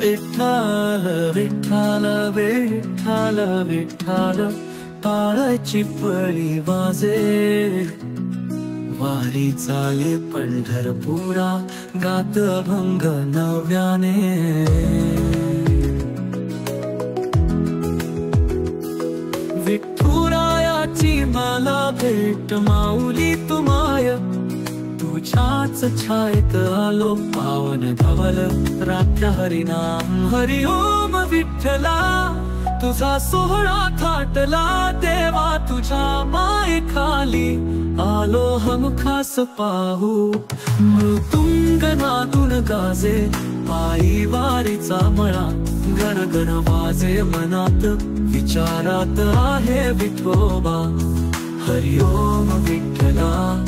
विठ्ठल विठ्ठल विठ्ठल विठ्ठल टाळाची पळी वाजे. वारी चाले पंढरपुरा गात भंग नव्याने. विठुरायाची मला भेट माऊली तुझ्याच छायत आलो पावन धवल. रात्र हरिनाम. हरि ओम विठ्ठला तुझा सोहळा थाटला. देवा तुझ्या माय खाली आलो हम खास पाहू. मृतुंग नादून गाजे पायी वारीचा मळा. गण गण वाजे मनात विचारात आहे विठोबा. हरि ओम विठ्ठला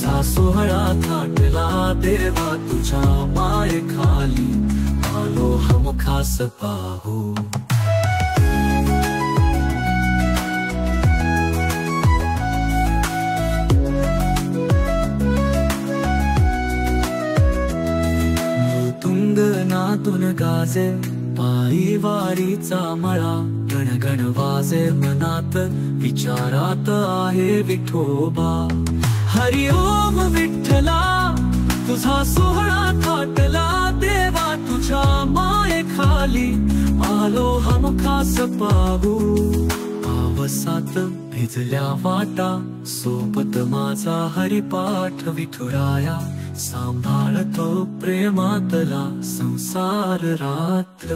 तुझा सोहळा थाटला देवा तुझ्या माय खाली. आलो हम खास पाहू. तुंग नातून गाजे पायी वारीचा मळा. गण गण वाजे मनात विचारात आहे विठोबा. हरि ओम विठ्ठला तुझा सोहळा थाटला देवा तुझ्या माये खाली. आलो हम खास पाहू. पावसात भिजल्या वाटा सोबत माझा हरिपाठ विठुराया. सांभाळतो प्रेमातला संसार रात्र.